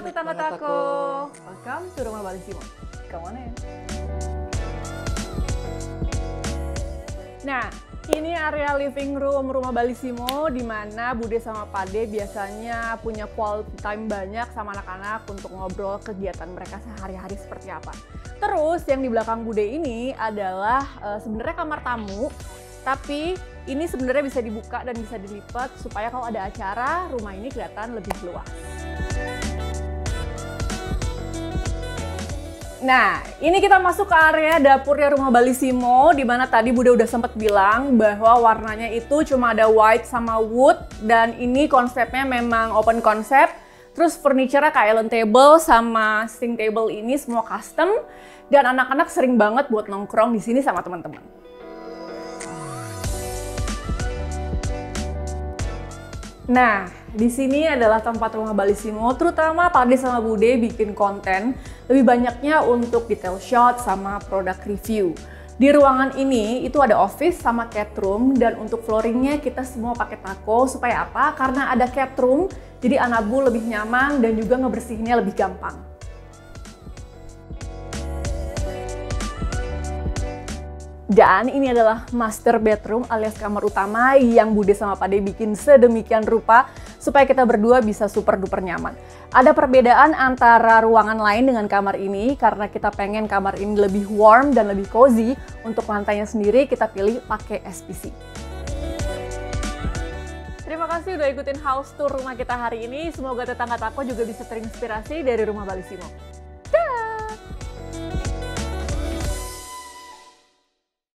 tetangga Tako. Welcome to Rumah Balisimo. Come on in. Nah, ini area living room rumah Balisimo di mana Bude sama Pade biasanya punya quality time banyak sama anak-anak untuk ngobrol kegiatan mereka sehari-hari seperti apa. Terus yang di belakang Bude ini adalah uh, sebenarnya kamar tamu, tapi ini sebenarnya bisa dibuka dan bisa dilipat supaya kalau ada acara rumah ini kelihatan lebih luas. Nah, ini kita masuk ke area dapurnya rumah Balisimo, di mana tadi Bude udah sempat bilang bahwa warnanya itu cuma ada white sama wood, dan ini konsepnya memang open concept. Terus furniture kayak island table sama sing table ini semua custom, dan anak-anak sering banget buat nongkrong di sini sama teman-teman. Nah, di sini adalah tempat rumah Balisimo, terutama Pade sama Bude bikin konten lebih banyaknya untuk detail shot sama produk review. Di ruangan ini itu ada office sama cat room dan untuk flooringnya kita semua pakai tako supaya apa? Karena ada cat room, jadi Anabu lebih nyaman dan juga ngebersihinnya lebih gampang. Dan ini adalah master bedroom alias kamar utama yang Bude sama Pade bikin sedemikian rupa supaya kita berdua bisa super duper nyaman. Ada perbedaan antara ruangan lain dengan kamar ini karena kita pengen kamar ini lebih warm dan lebih cozy. Untuk lantainya sendiri kita pilih pakai SPC. Terima kasih udah ikutin house tour rumah kita hari ini. Semoga tetangga Tako juga bisa terinspirasi dari rumah Balisimo.